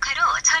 목적지로 가로 전